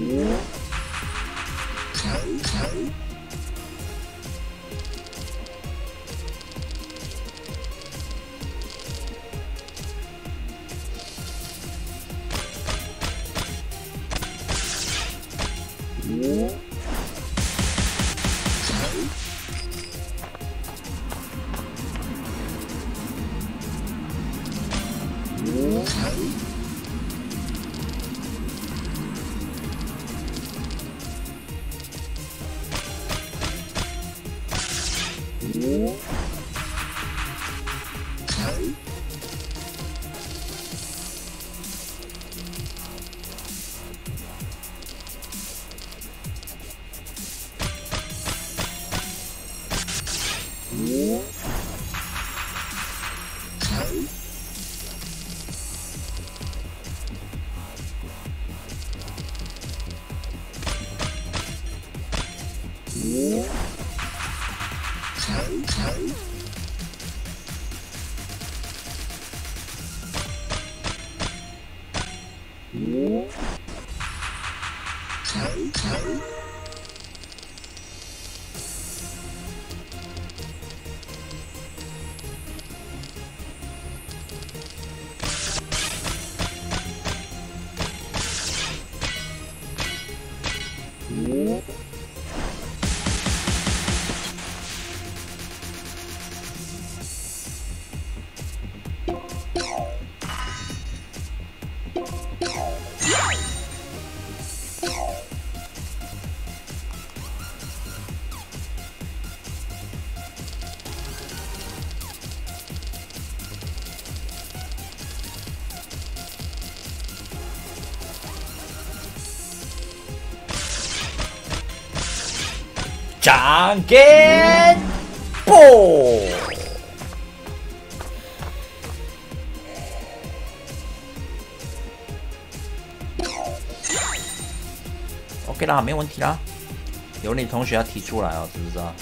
Yeah. 上给不？OK 啦，没问题啦。有你同学要提出来哦，知不知道？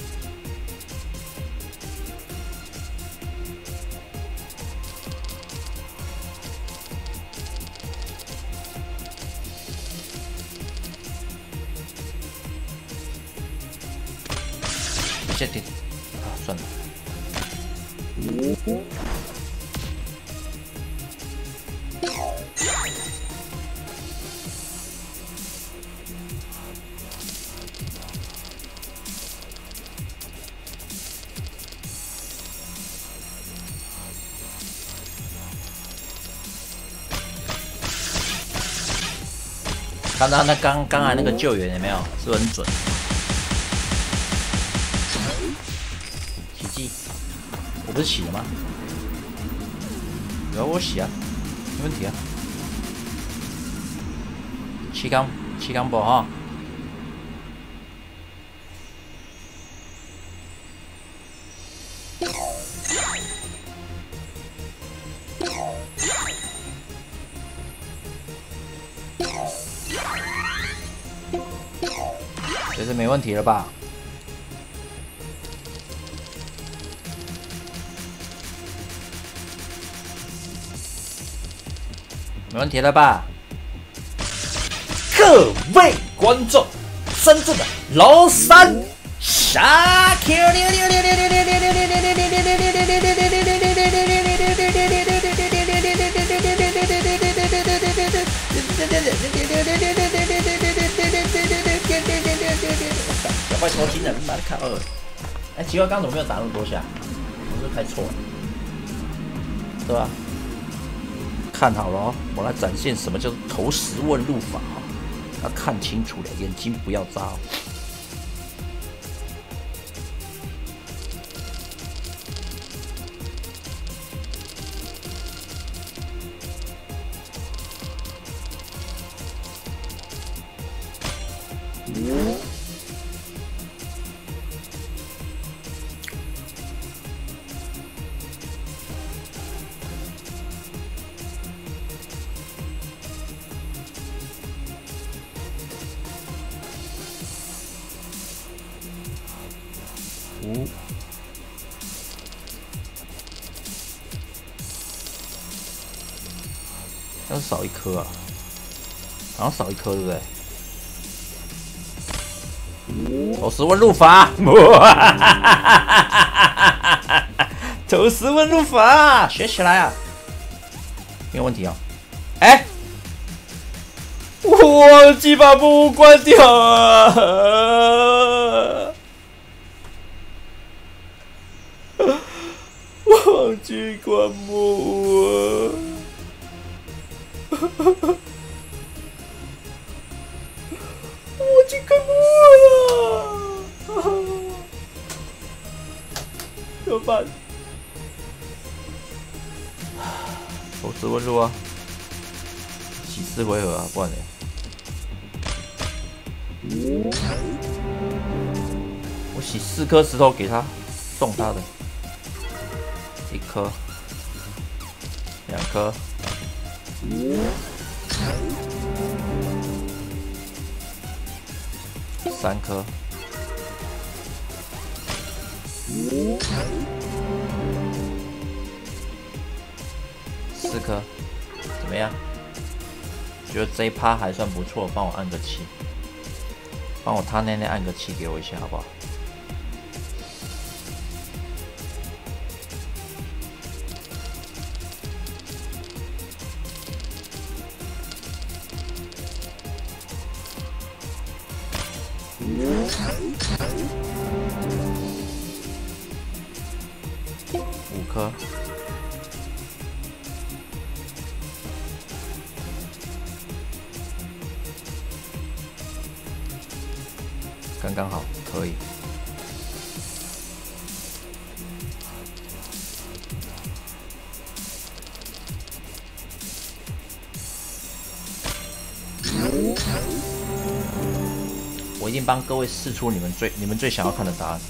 那那刚刚才那个救援有没有？是不是很准？奇迹，我不是洗了吗？有我洗啊，没问题啊。七杠七杠八哈。问题了吧？没问题了吧？各位观众，深圳的崂山下 Q 要快抽筋了，你把它看二！哎，奇怪，刚怎么没有打那么多下？我是开错了，对吧？看好了哦，我来展现什么叫投石问路法哦！要看清楚了，眼睛不要眨。哦，少一颗，对不对？投石问路法，投石问路法，学起来啊！没有问题哦。哎，我忘记把木屋关掉啊！忘记关木屋啊！我记关木了，怎么办？投石问路啊！洗四回合啊，不然呢？我洗四颗石头给他，送他的，一颗，两颗，三颗，四颗，怎么样？觉得这一趴还算不错，帮我按个七，帮我他那那按个七给我一下，好不好？帮各位试出你们最你们最想要看的答案。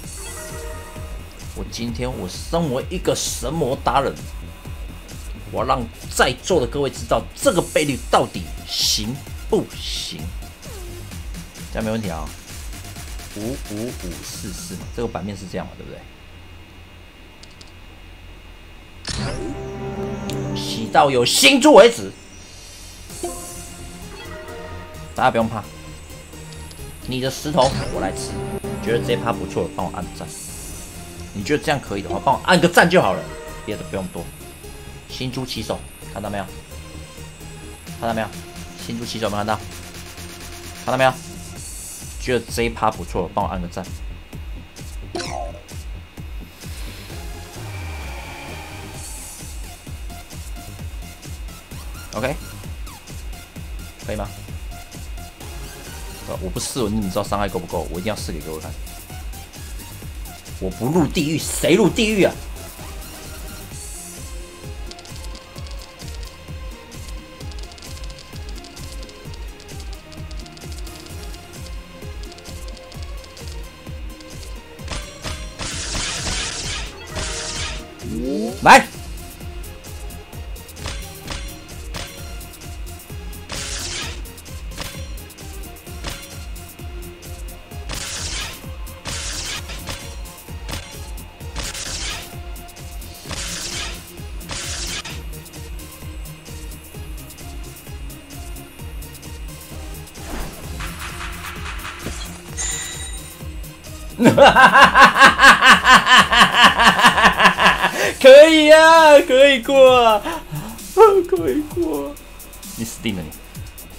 我今天我身为一个神魔达人，我让在座的各位知道这个倍率到底行不行？这样没问题啊。五五五四四，这个版面是这样嘛，对不对？洗到有新珠为止，大家不用怕。你的石头我来吃，觉得这一趴不错，帮我按赞。你觉得这样可以的话，帮我按个赞就好了，别的不用多。新珠起手，看到没有？看到没有？新珠起手没看到？看到没有？觉得这一趴不错，帮我按个赞。OK，可以吗？我不试，你知道伤害够不够？我一定要试给各位看。我不入地狱，谁入地狱啊？来，可以啊，可以过，可以过。你死定了你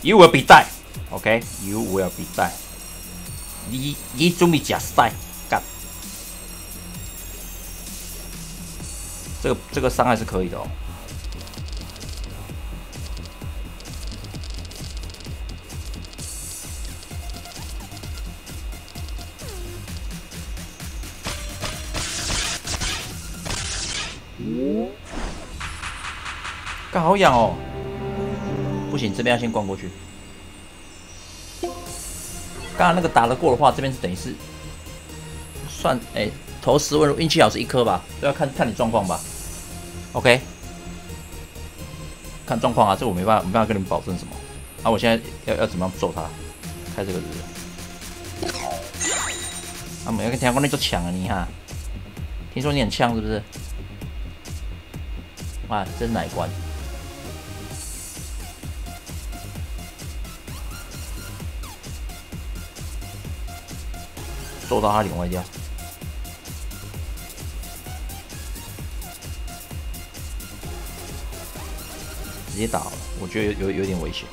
！You will be die. OK, you will be die. 你你准备假死干？这个这个伤害是可以的哦。刚好痒哦，不行，这边要先逛过去。刚刚那个打得过的话，这边是等于是算哎，投十问运气好是一颗吧，都要看看你状况吧。OK，看状况啊，这我没办法没办法跟你们保证什么。啊，我现在要要怎么样揍他？开这个日。啊，没有跟天光那就抢啊你哈，听说你很呛是不是？哇，这是哪关？揍到他脸外掉。直接打了，我觉得有有有点危险。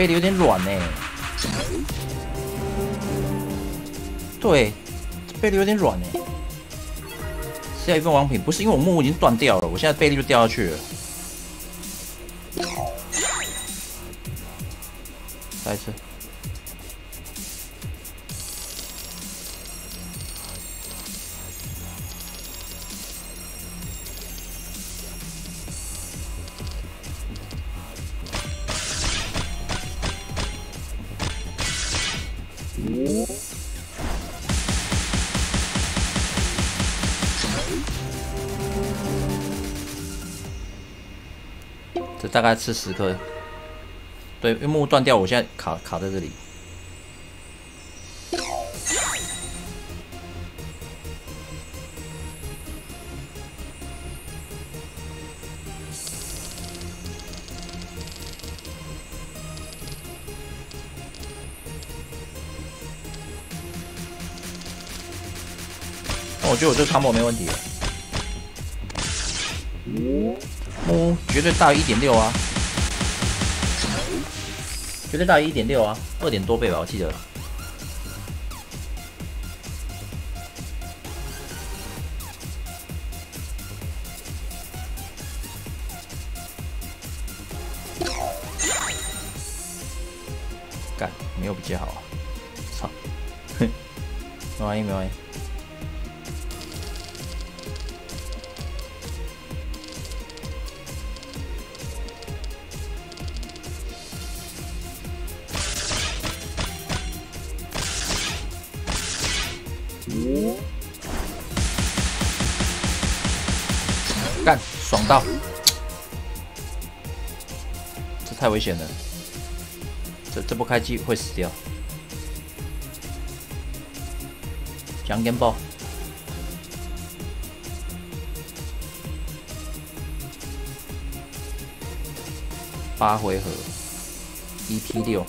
背的有点软呢，对，背的有点软呢。下一份王品，不是因为我木木已经断掉了，我现在背力就掉下去了。这大概吃十颗，对，因为木断掉，我现在卡卡在这里。我觉得我这个汤姆没问题。木绝对大于一点六啊，绝对大于一点六啊，二点多倍吧，我记得。到！这太危险了，这这不开机会死掉。强根爆，八回合，EP 六。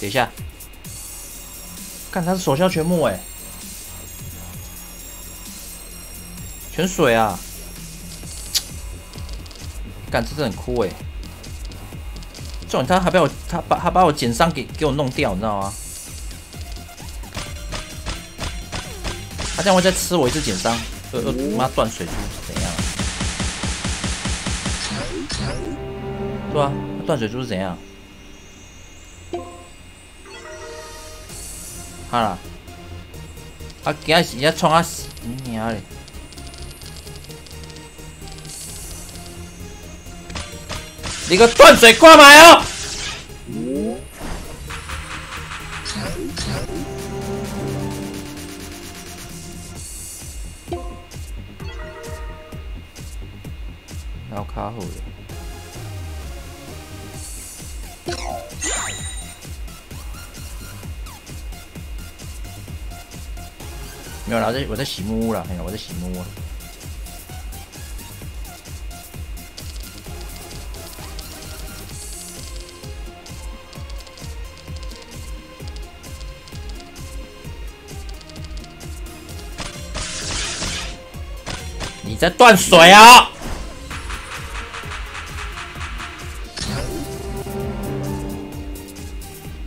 等一下，看他是手消全木哎，全水啊！干，这是很酷哎。这种他还把我他把他把我减伤给给我弄掉，你知道吗？他这样会再吃我一次减伤，呃呃，妈断水珠是怎样？对啊，断水珠是怎样？好啦，啊，今日是要创啊死娘嘞！你个断水挂买哦！要卡好了。没有啦，在我在洗木屋了，哎呀，我在洗木屋。你在断水啊！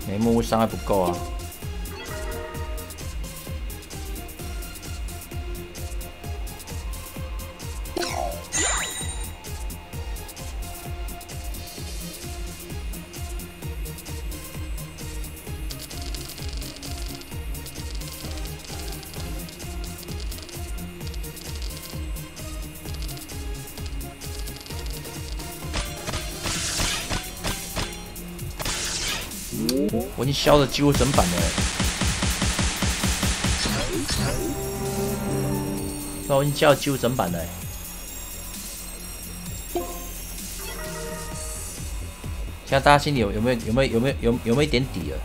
没木伤害不够啊！经消了几乎整版了。我已经消了几乎整版了。现在大家心里有有没有有没有有没有有有没有一点底了？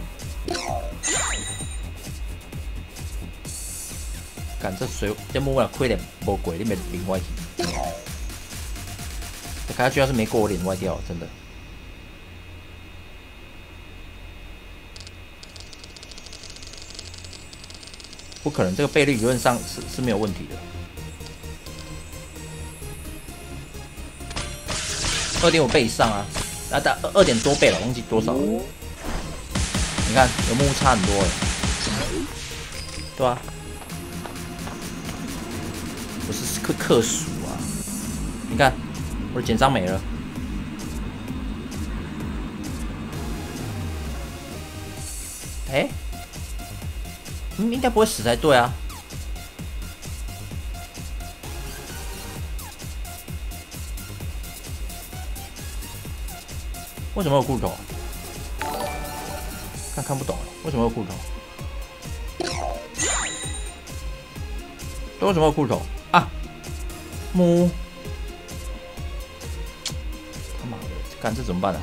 干这水这木板亏点不鬼，你没零外掉。这看下去要是没过我脸歪掉，真的。不可能，这个倍率理论上是是没有问题的。二点五倍以上啊，那大二点多倍了，忘记多少了。你看有木差很多了，对吧？不是克克数啊！你看我的简章没了。哎。应该不会死才对啊！为什么有裤头？看看不懂，为什么有裤头？为什么有裤头啊？木，他妈的，干这怎么办呢？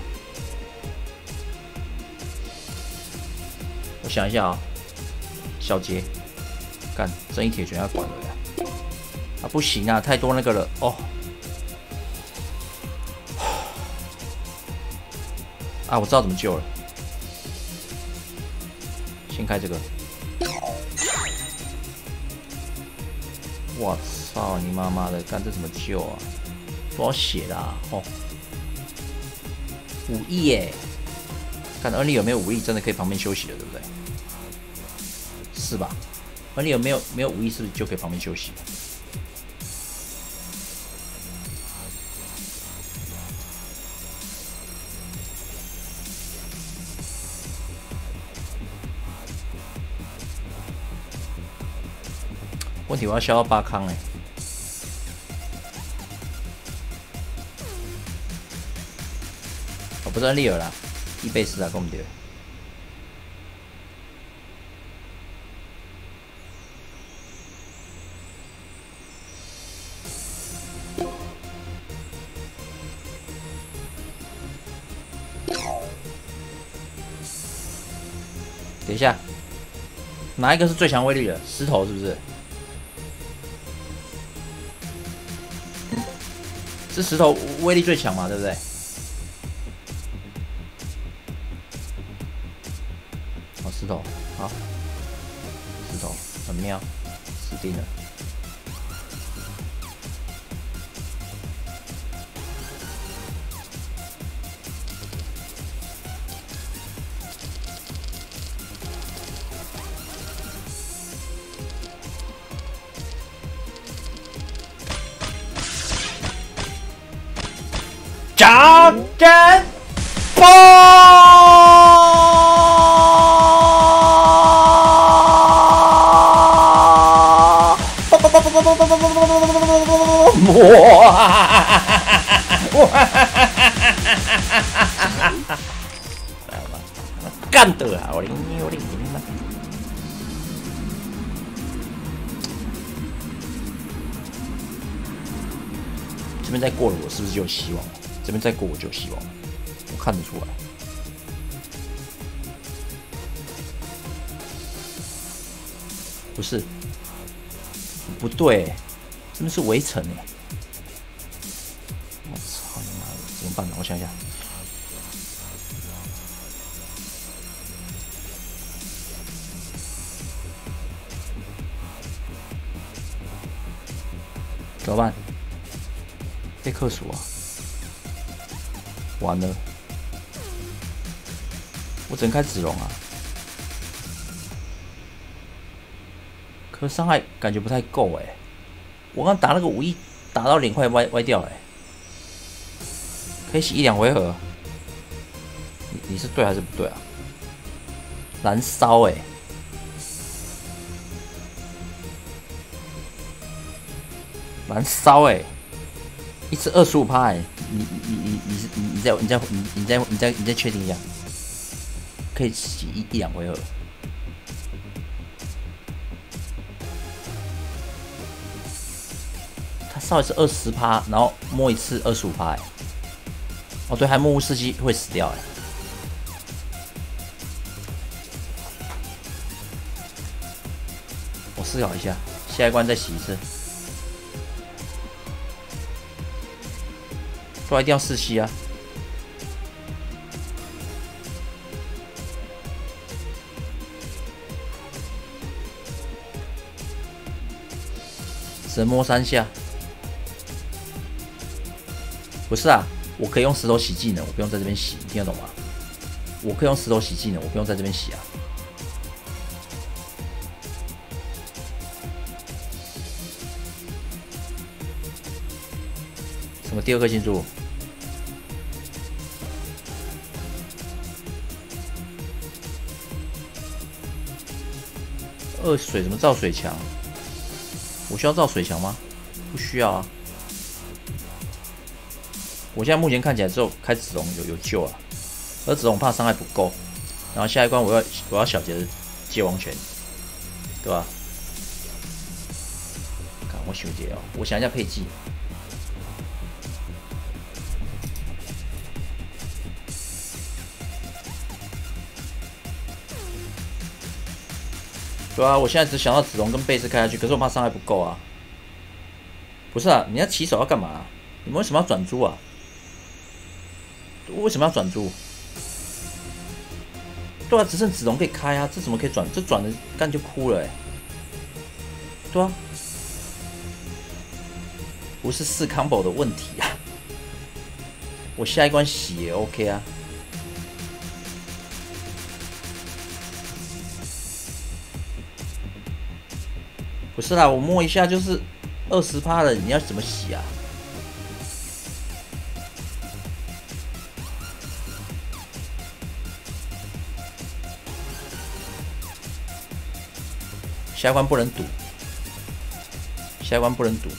我想一下啊。小杰，干正义铁拳要管了呀！啊，不行啊，太多那个了哦。啊，我知道怎么救了。先开这个。我操你妈妈的，干这怎么救啊？多少血啦？哦，五亿耶！看二你有没有五亿，真的可以旁边休息了，对不对？是吧？而你有没有没有武艺，是不是就可以旁边休息？问题我要消耗八康哎！我不是利尔啦，一倍四啊，跟我们对。哪一个是最强威力的？石头是不是？是石头威力最强嘛？对不对？哦，石头，好，石头很妙，死定了。干的啊！我的牛的妈！这边再过了，我是不是就有希望了？这边再过我就有希望，我看得出来。不是，不对，这边是围城哎！我操你妈的，怎么办呢？我想想，怎么办？被克数啊！完了，我只能开子龙啊！可伤害感觉不太够哎，我刚打那个五一打到脸快歪歪掉哎，可以洗一两回合。你你是对还是不对啊？燃烧哎，燃烧哎，一次二十五趴哎。你你你你是你你再你再你你再你再你再确定一下，可以洗一一两回合。它稍微是二十趴，然后摸一次二十五趴。哎，哦对，还木屋司机会死掉哎。我思考一下，下一关再洗一次。都一定要四吸啊！只能摸三下。不是啊，我可以用石头洗技能，我不用在这边洗，你听得懂吗？我可以用石头洗技能，我不用在这边洗啊。什么第二颗星珠？二水怎么造水墙？我需要造水墙吗？不需要啊。我现在目前看起来只有开子龙有有救啊，而子龙怕伤害不够。然后下一关我要我要小杰的接王权，对吧？看我小杰哦，我想一下配技。对啊，我现在只想到子龙跟贝斯开下去，可是我怕伤害不够啊。不是啊，你要起手要干嘛？你们为什么要转租啊？为什么要转租？对啊，只剩子龙可以开啊，这怎么可以转？这转的干就哭了哎。对啊，不是四 combo 的问题啊。我下一关洗也 OK 啊。不是啦，我摸一下就是二十趴了，你要怎么洗啊？下关不能赌，下关不能赌，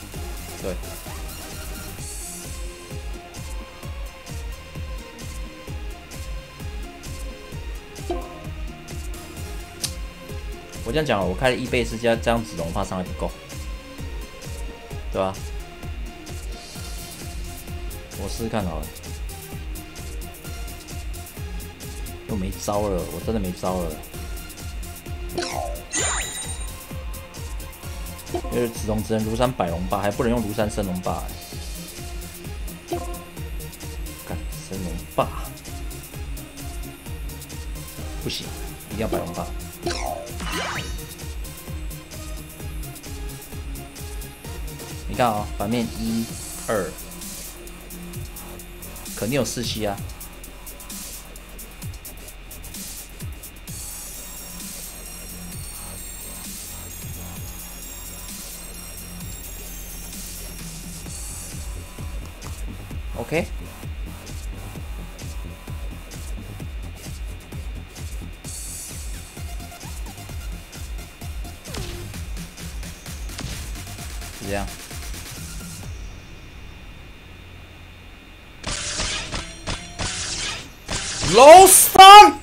对。我这样讲，我开了一倍是加这样子龙怕伤害不够，对吧？我试试看好了，又没招了，我真的没招了。因为子龙只能庐山百龙霸，还不能用庐山升龙霸。看升龙霸，不行，一定要百龙霸。你看啊，反面一二，肯定有四七啊。老三，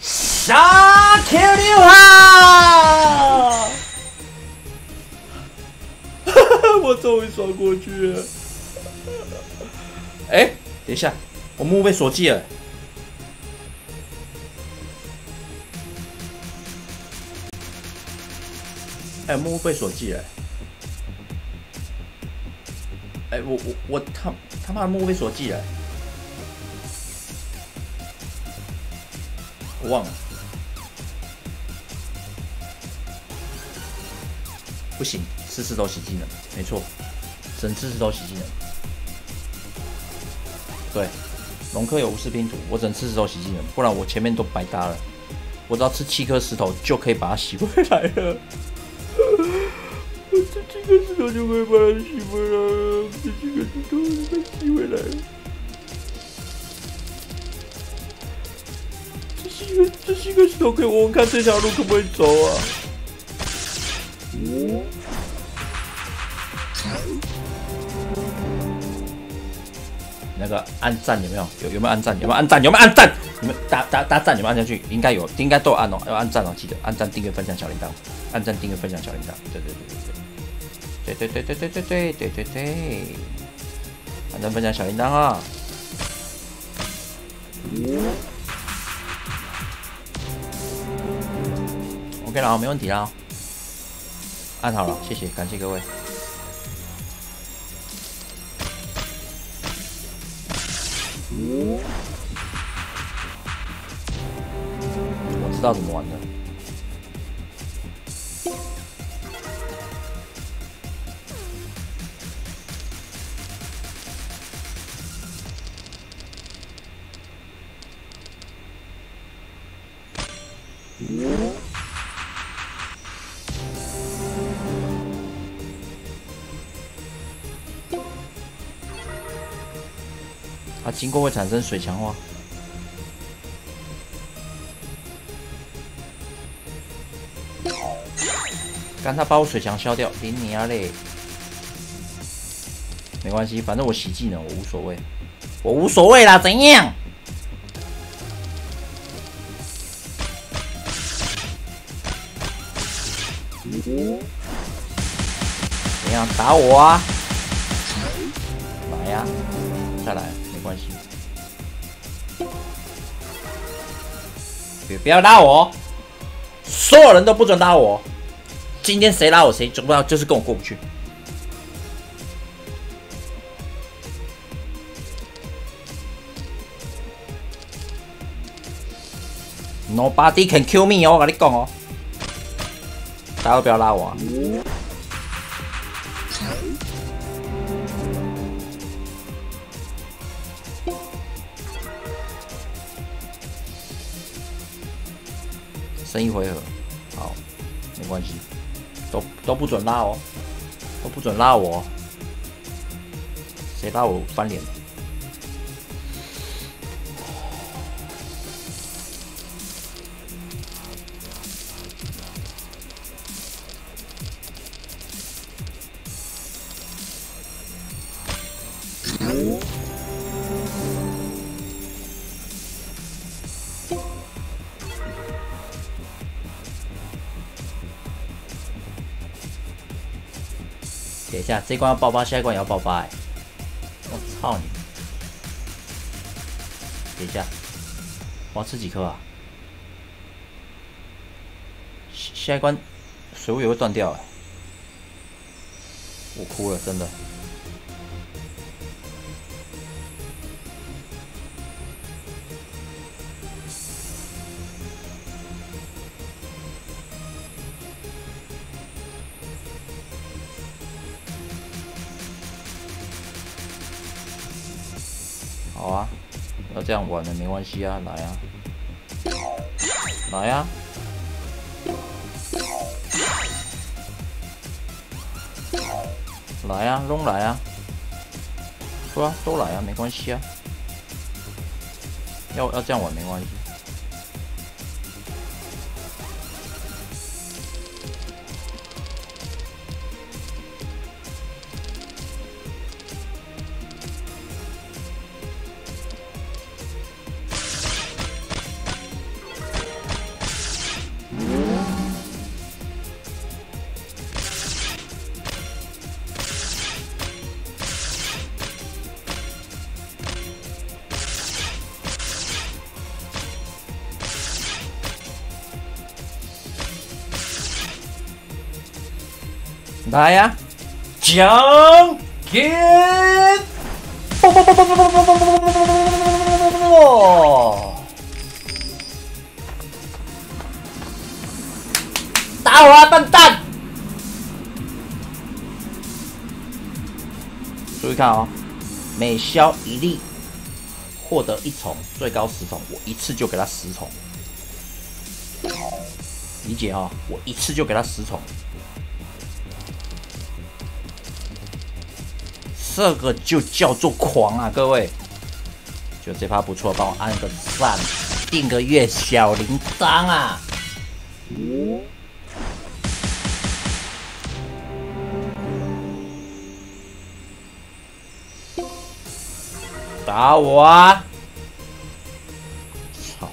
下 Q 六哈！我终于刷过去了。哎，等一下，我木被锁记了。哎，木被锁记了。哎，我我我他他妈的木被锁记了，忘了。不行，次次都洗技能，没错，整次次都洗技能。对，龙科有无视拼图，我只能吃石头洗技能，不然我前面都白搭了。我只要吃七颗石头就可以把它洗回来了。我吃七颗石头就可以把它洗回来了，吃七颗石头就可以洗回来了。这七个这七颗石头可以我看这条路可不可以走啊？那个按赞有没有？有有没有按赞？有没有按赞？有没有按赞？你们打打打赞？有没有按下去？应该有，应该都有按哦，要按赞？哦，记得按赞、订阅、分享小铃铛，按赞、订阅、分享小铃铛。对对对对对对对对对对对对对对，按赞、分享小铃铛啊嗯！OK 了，没问题啦，按好了，谢谢，感谢各位。我知道怎么玩的。它经过会产生水强化。干他把我水墙消掉，顶你啊嘞！没关系，反正我洗技能，我无所谓，我无所谓啦，怎样？怎样打我啊？不要拉我，所有人都不准拉我。今天谁拉我谁，就不知道就是跟我过不去。Nobody can kill me 哦，我跟你讲哦，大家都不要拉我。剩一回合，好，没关系。都都不准拉哦，都不准拉我，谁拉我翻脸？这关要爆发，下一关也要爆发哎！我操你！等一下，我要吃几颗啊？下下一关水雾也会断掉哎！我哭了，真的。这样玩的没关系啊，来啊，来啊，来啊，扔来啊，说啊，都来啊，没关系啊，要要这样玩没关系。来呀，奖金！打我啊，笨蛋！注意看哦，每消一粒，获得一虫，最高十虫，我一次就给他十虫。理解哈，我一次就给他十虫。这个就叫做狂啊！各位，觉得这趴不错，帮我按个赞，订个月小铃铛啊！打我啊！操！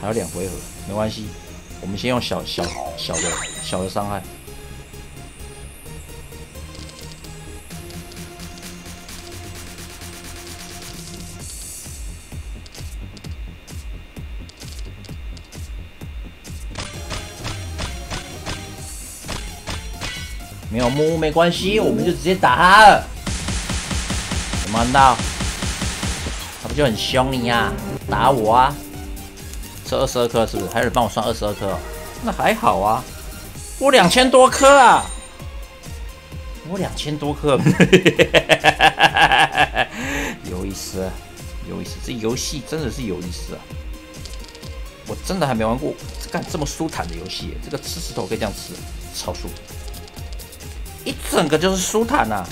还有两回合，没关系，我们先用小小小的小的伤害。没有木没关系，我们就直接打他了。有没看到？他不就很凶你呀？打我啊！这二十二颗是不是？还有人帮我算二十二颗？那还好啊，我两千多颗啊！我两千多颗，有意思，有意思。这游戏真的是有意思啊！我真的还没玩过干这么舒坦的游戏。这个吃石头可以这样吃，超舒服。一整个就是舒坦呐，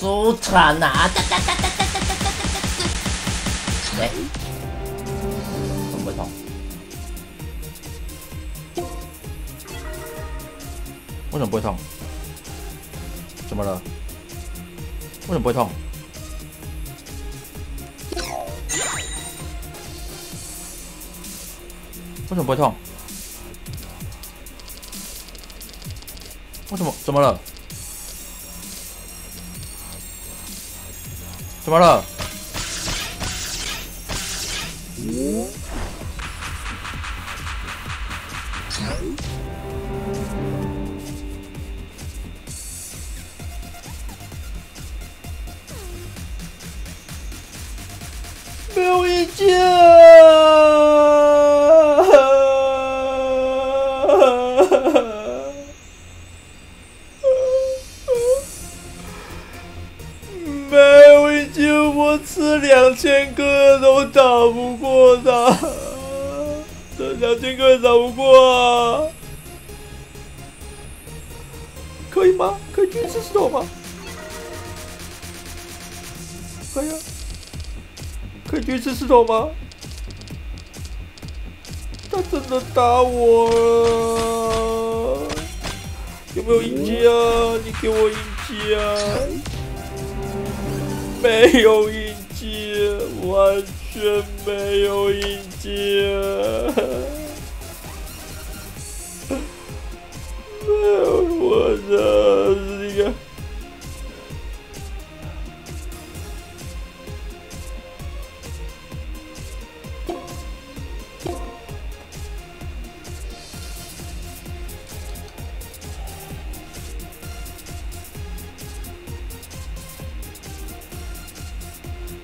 舒坦呐！哒哒哒哒哒哒哒哒哒哒！哎，怎么不会痛？为什么不会痛？怎么了？为什么不会痛？为什么不会痛？为什么？怎么了？怎么了？我吃两千个都打不过他，这两千个打不过啊！可以吗？可以继续吃石头吗？可以啊，可以去吃石头吗？他真的打我，有没有印记啊？你给我印记啊！没有音阶，完全没有音阶，没 有我的。